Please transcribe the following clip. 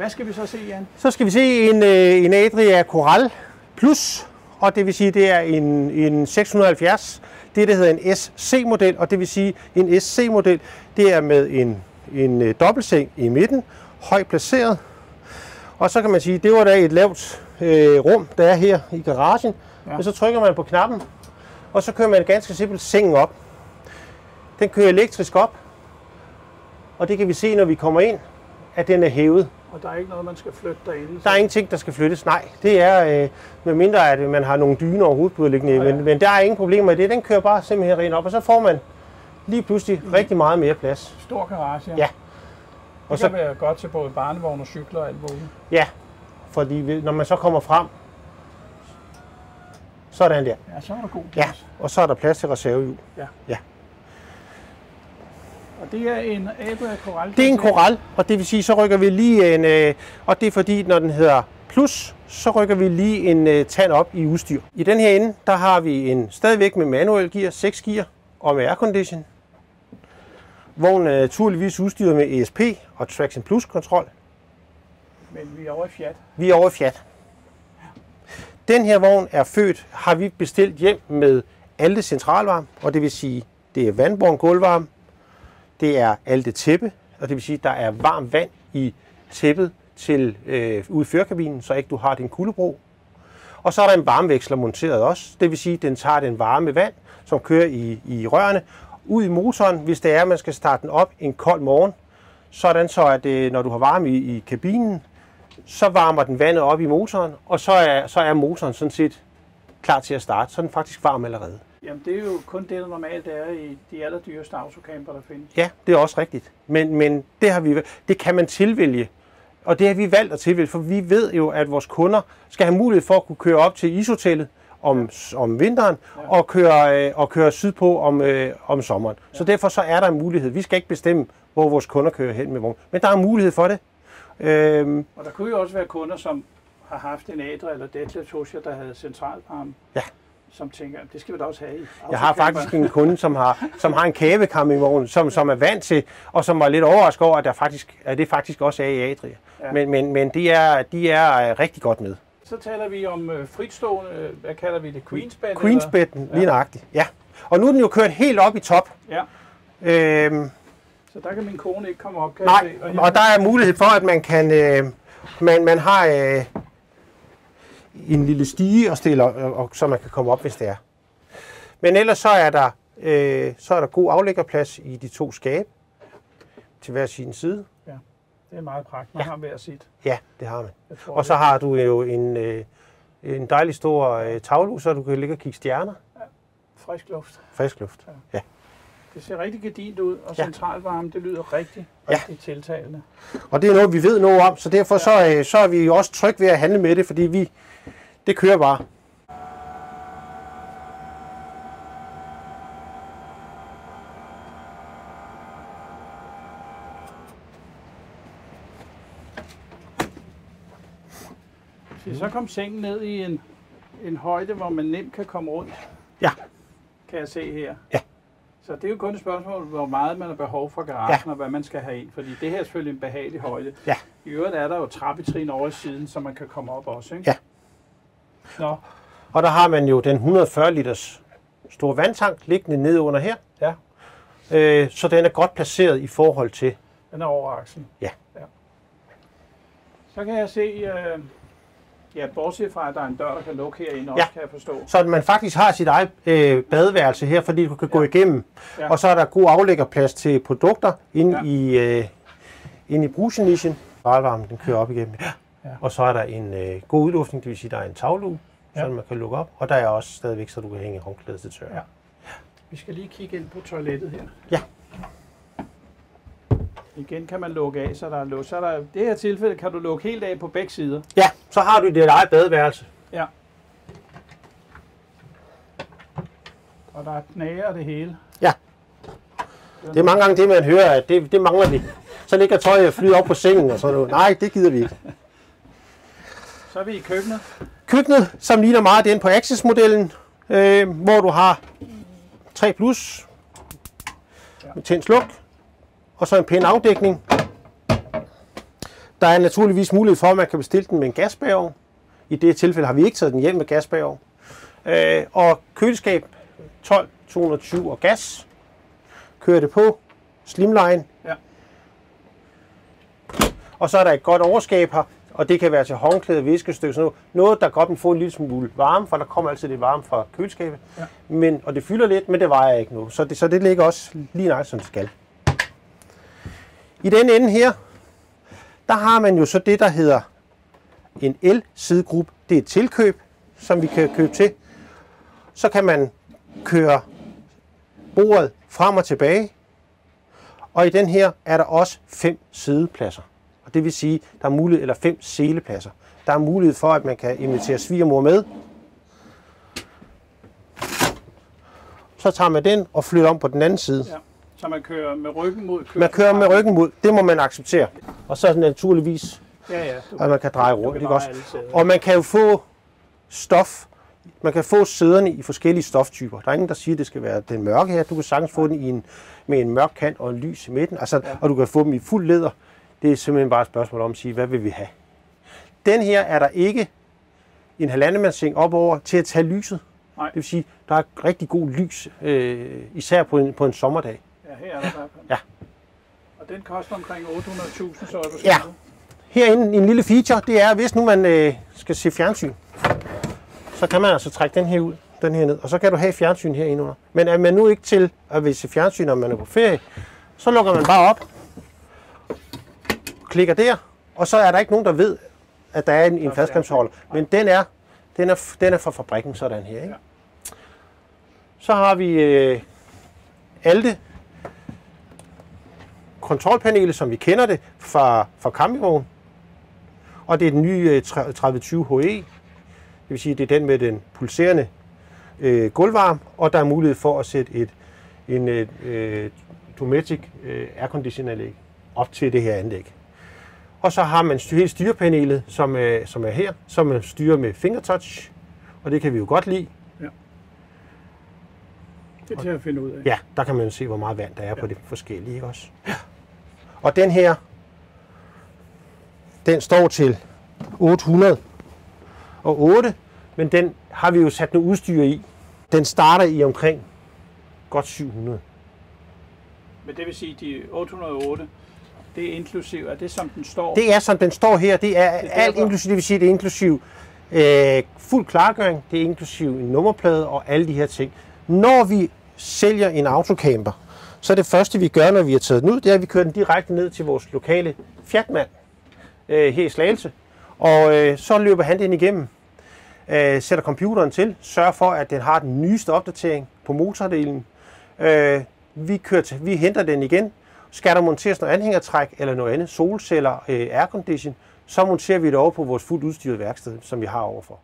Hvad skal vi så se, Jan? Så skal vi se en, øh, en Adria Coral Plus, og det vil sige, det er en, en 670. Det, der hedder en SC-model, og det vil sige, en SC-model, det er med en, en øh, dobbeltseng i midten, højt placeret. Og så kan man sige, det var da et lavt øh, rum, der er her i garagen. Ja. Men så trykker man på knappen, og så kører man ganske simpelt sengen op. Den kører elektrisk op, og det kan vi se, når vi kommer ind, at den er hævet. Og der er ikke noget, man skal flytte derinde? Der er ingenting, der skal flyttes, nej. Det er, øh, med mindre at man har nogle dyner og hovedpuder liggende, ja, ja. Men, men der er ingen problemer i det. Den kører bare simpelthen rent op, og så får man lige pludselig mm. rigtig meget mere plads. Stor garage, ja. ja. Og det kan så, være godt til både barnevogn og cykler og alt muligt. Ja, fordi når man så kommer frem, sådan der. Ja, så er der god plads. Ja, og så er der plads til reservehjul. Ja. ja. Og det er en Abra Coral? Det er en koral, og det vil sige, så rykker vi lige en, øh, og det er fordi, når den hedder plus, så rykker vi lige en øh, tand op i udstyr. I den her ende, der har vi en stadigvæk med manuel gear, 6 gear og med aircondition. Vognen er naturligvis udstyret med ESP og Traction Plus kontrol. Men vi er over i Fiat. Vi er over i Fiat. Den her vogn er født, har vi bestilt hjem med alle centralvarme, og det vil sige, det er vandborn gulvvarme, det er alte tæppe, og det vil sige, at der er varmt vand i tæppet til øh, ude i førkabinen, så ikke du har din kuldebro. Og så er der en varmeveksler monteret også, det vil sige, at den tager den varme vand, som kører i, i rørene, ud i motoren, hvis det er, at man skal starte den op en kold morgen, sådan så at øh, når du har varme i, i kabinen, så varmer den vandet op i motoren, og så er, så er motoren sådan set klar til at starte. Så er den faktisk varm allerede. Jamen, det er jo kun det, der normalt er i de allerdyreste autocamper, der findes. Ja, det er også rigtigt. Men, men det, har vi, det kan man tilvælge. Og det har vi valgt at tilvælge, for vi ved jo, at vores kunder skal have mulighed for at kunne køre op til ishotellet om, om vinteren ja. og, køre, øh, og køre sydpå om, øh, om sommeren. Ja. Så derfor så er der en mulighed. Vi skal ikke bestemme, hvor vores kunder kører hen med vogn. Men der er en mulighed for det. Øhm, og der kunne jo også være kunder, som har haft en Adra eller Detlef Tosja, der havde centralparm. Ja som tænker, det skal vi da også have i. Jeg har faktisk en kunde, som har, som har en morgen, som, som er vant til, og som var lidt overrasket over, at, der faktisk, at det faktisk også er i Adria. Ja. Men, men, men de, er, de er rigtig godt med. Så taler vi om øh, fritstående, øh, hvad kalder vi det, Queensbed? Queensbedden, lige nøjagtigt, ja. Og nu er den jo kørt helt op i top. Ja. Øhm, så der kan min kone ikke komme op, kan Nej, og, og der er mulighed for, at man kan, øh, man, man har øh, en lille stige, og stille, og, og, så man kan komme op, hvis det er. Men ellers så er der, øh, så er der god aflæggerplads i de to skabe til hver sin side. Ja, det er meget praktisk. Man ja. har hver sit. Ja, det har man. Tror, og så har du jo en, øh, en dejlig stor øh, tavle, så du kan ligge og kigge stjerner. Ja, frisk luft. Frisk luft, ja. ja. Det ser rigtig gedint ud, og ja. centralvarme, det lyder rigtig, rigtig ja. tiltalende. Og det er noget, vi ved noget om, så derfor ja. så, øh, så er vi også trygge ved at handle med det, fordi vi, det kører bare. Så kom sengen ned i en, en højde, hvor man nemt kan komme rundt. Ja. Kan jeg se her. Ja. Så det er jo kun et spørgsmål, hvor meget man har behov for garagen, ja. og hvad man skal have ind. Fordi det her er selvfølgelig en behagelig højde. Ja. I øvrigt er der jo trappetrin over i siden, så man kan komme op også. Ikke? Ja. Nå. Og der har man jo den 140 liters store vandtank liggende nede under her. Ja. Øh, så den er godt placeret i forhold til... Den er over aksen. Ja. ja. Så kan jeg se, øh, ja, bortset fra, at der er en dør, der kan lukke herinde også, ja. kan jeg forstå. Så man faktisk har sit eget øh, badeværelse her, fordi du kan ja. gå igennem. Ja. Og så er der god aflæggerplads til produkter inde ja. i, øh, inde i brusenischen. Varvarmen, den kører op igennem. Ja. Og så er der en øh, god udluftning, det vil sige, der er en tagluge, ja. så man kan lukke op. Og der er også stadigvæk, så du kan hænge håndklædet til tørre. Ja. Vi skal lige kigge ind på toilettet her. Ja. Igen kan man lukke af, så der er lås. Så er der, det her tilfælde kan du lukke helt af på begge sider. Ja, så har du dit eget badeværelse. Ja. Og der er knager det hele. Ja. Det er mange gange det, man hører, at det, det mangler vi. Så ligger tøjet flyder op på sengen og sådan noget. Nej, det gider vi ikke. Så er vi i køkkenet. Køkkenet, som ligner meget den på Axis-modellen, øh, hvor du har 3 plus med tændt sluk, og så en pæn afdækning. Der er naturligvis mulighed for, at man kan bestille den med en gasbærgeovn. I det tilfælde har vi ikke taget den hjem med gasbærgeovn. Øh, og køleskab 12, 220 og gas. Kører det på. Slimline. Ja. Og så er der et godt overskab her, og det kan være til håndklæde, viskestykke, sådan noget. Noget, der godt vil få en lille smule varme, for der kommer altid lidt varme fra køleskabet. Ja. Men, og det fylder lidt, men det vejer ikke nu. Så det, så det ligger også lige nøjagtigt, som det skal. I den ende her, der har man jo så det, der hedder en el-sidegruppe. Det er et tilkøb, som vi kan købe til. Så kan man køre bordet frem og tilbage. Og i den her er der også fem sidepladser. Og det vil sige, der er mulighed, eller fem selepladser. Der er mulighed for, at man kan invitere svigermor med. Så tager man den og flytter om på den anden side. ja. Så man kører med ryggen mod kø. Man kører med ryggen mod, det må man acceptere. Og så naturligvis, Ja, ja. Du, at man kan dreje rundt. kan Ikke også? Og man kan jo få stof. Man kan få sæderne i forskellige stoftyper. Der er ingen, der siger, at det skal være den mørke her. Du kan sagtens få den i en, med en mørk kant og en lys i midten. Altså, ja. Og du kan få dem i fuld læder. Det er simpelthen bare et spørgsmål om at sige, hvad vil vi have? Den her er der ikke en halvandemandseng op over til at tage lyset. Nej. Det vil sige, der er rigtig god lys, øh, især på en, på en sommerdag. Ja, her er der fald. Ja. Og den koster omkring 800.000, så er det Ja. Herinde en lille feature, det er, hvis nu man øh, skal se fjernsyn, så kan man altså trække den her ud, den her ned, og så kan du have fjernsyn herinde under. Men er man nu ikke til at vil se fjernsyn, når man er på ferie, så lukker man bare op, klikker der, og så er der ikke nogen, der ved, at der er en, en fladskærmsholder. Men den er, den, er, den er fra fabrikken sådan her. Ikke? Ja. Så har vi øh, Alte kontrolpanelet, som vi kender det fra, fra campingvogn. Og det er den nye øh, 3020 HE. Det vil sige, det er den med den pulserende øh, gulvvarme, og der er mulighed for at sætte et en øh, øh, Dometic øh, airconditionanlæg op til det her anlæg. Og så har man hele styrepanelet, som, øh, som er her, som man styrer med fingertouch, og det kan vi jo godt lide. Det er til at finde ud af. Ja, der kan man se, hvor meget vand der er ja. på det forskellige, ikke også? Ja. Og den her, den står til 808, men den har vi jo sat noget udstyr i. Den starter i omkring godt 700. Men det vil sige, de 808, det er inklusiv, er det som den står? Det er som den står her, det er, er alt inklusiv, det vil sige, det er inklusiv øh, fuld klargøring, det er inklusiv en nummerplade og alle de her ting. Når vi sælger en autocamper, så er det første, vi gør, når vi har taget den ud, det er, at vi kører den direkte ned til vores lokale fjatmand øh, her i Slagelse. Og øh, så løber han den igennem, øh, sætter computeren til, sørger for, at den har den nyeste opdatering på motordelen. Øh, vi, kører til, vi henter den igen. Skal der monteres noget anhængertræk eller noget andet, solceller, øh, aircondition, så monterer vi det over på vores fuldt udstyrede værksted, som vi har overfor.